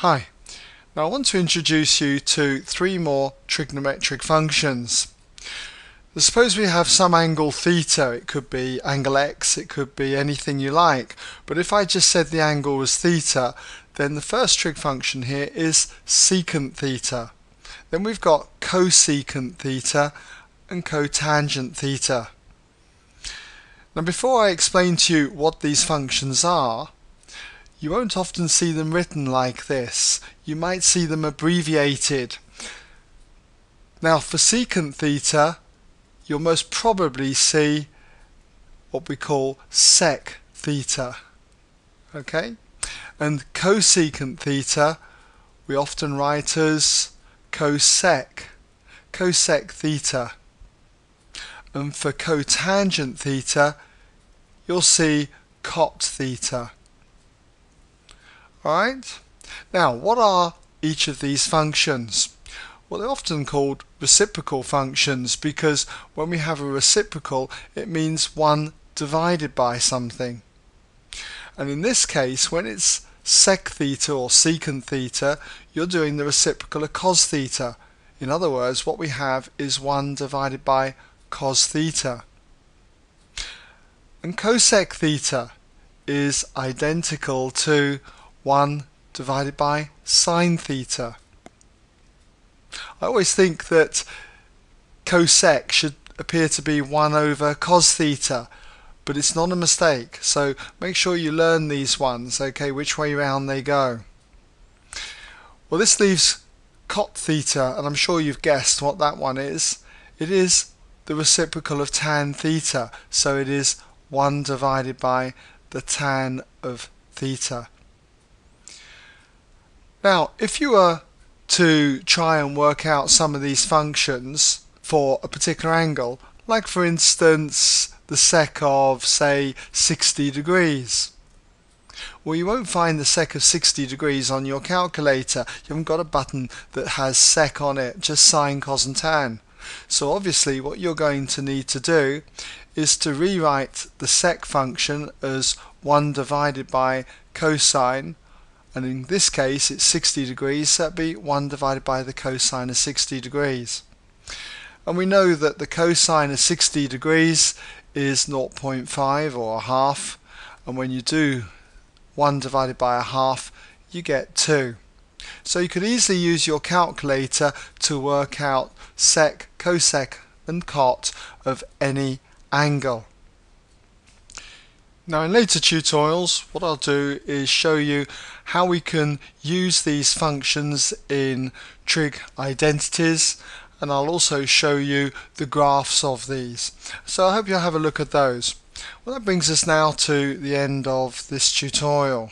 Hi, now I want to introduce you to three more trigonometric functions. Suppose we have some angle theta, it could be angle x, it could be anything you like, but if I just said the angle was theta, then the first trig function here is secant theta. Then we've got cosecant theta and cotangent theta. Now before I explain to you what these functions are, you won't often see them written like this. You might see them abbreviated. Now for secant theta, you'll most probably see what we call sec theta. Okay? And cosecant theta, we often write as cosec, cosec theta. And for cotangent theta, you'll see cot theta. Alright? Now, what are each of these functions? Well, they're often called reciprocal functions because when we have a reciprocal, it means 1 divided by something. And in this case, when it's sec theta or secant theta, you're doing the reciprocal of cos theta. In other words, what we have is 1 divided by cos theta. And cosec theta is identical to 1 divided by sine theta. I always think that cosec should appear to be 1 over cos theta, but it's not a mistake. So make sure you learn these ones, okay, which way round they go. Well, this leaves cot theta, and I'm sure you've guessed what that one is. It is the reciprocal of tan theta, so it is 1 divided by the tan of theta. Now, if you were to try and work out some of these functions for a particular angle, like for instance the sec of say 60 degrees. Well, you won't find the sec of 60 degrees on your calculator. You haven't got a button that has sec on it, just sine, cos and tan. So obviously what you're going to need to do is to rewrite the sec function as 1 divided by cosine and in this case it's 60 degrees. So that'd be 1 divided by the cosine of 60 degrees. And we know that the cosine of 60 degrees is 0.5 or a half. And when you do 1 divided by a half you get 2 so you could easily use your calculator to work out sec, cosec and cot of any angle now in later tutorials what I'll do is show you how we can use these functions in trig identities and I'll also show you the graphs of these. So I hope you'll have a look at those. Well that brings us now to the end of this tutorial.